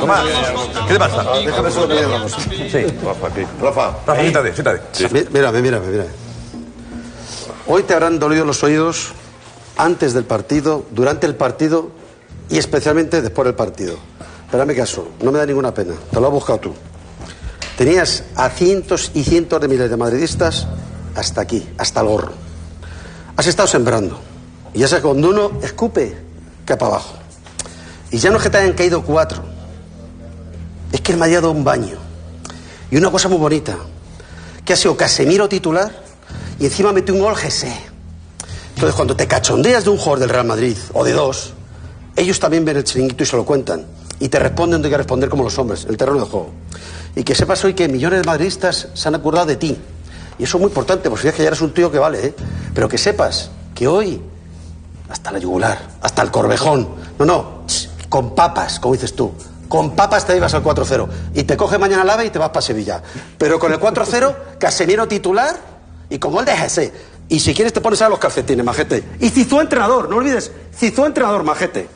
Tomás, ¿qué te pasa? Déjame solo que. Sí. Rafa, aquí. Rafa, Rafa, siéntate, siéntate. mi- mírame, mírame, mírame. Hoy te habrán dolido los oídos antes del partido, durante el partido y especialmente después del partido. Pero hazme caso, no me da ninguna pena, te lo has buscado tú. Tenías a cientos y cientos de miles de madridistas hasta aquí, hasta el gorro. Has estado sembrando. Y ya sabes, cuando uno escupe, cae para abajo. Y ya no es que te hayan caído cuatro, es que el Madrid ha dado un baño. Y una cosa muy bonita, que ha sido Casemiro titular y encima mete un gol Gese. Entonces, cuando te cachondeas de un jugador del Real Madrid o de dos, ellos también ven el chiringuito y se lo cuentan. Y te responden hay que responder como los hombres, el terreno de juego. Y que sepas hoy que millones de madridistas se han acordado de ti. Y eso es muy importante, porque si que ya eres un tío que vale, ¿eh? Pero que sepas que hoy, hasta la yugular, hasta el corvejón, no, no, con papas, como dices tú, con papas te ibas al 4-0 y te coge mañana el AVE y te vas para Sevilla. Pero con el 4-0, Casemiro titular y con gol de Jesse. Y si quieres te pones a los calcetines, majete. Y Cizú entrenador, no olvides, Cizú entrenador, majete.